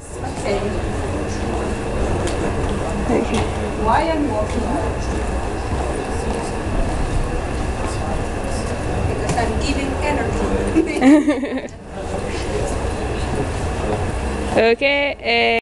Okay. Okay. Why I'm walking? Because I'm giving energy. Okay. Uh